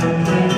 Música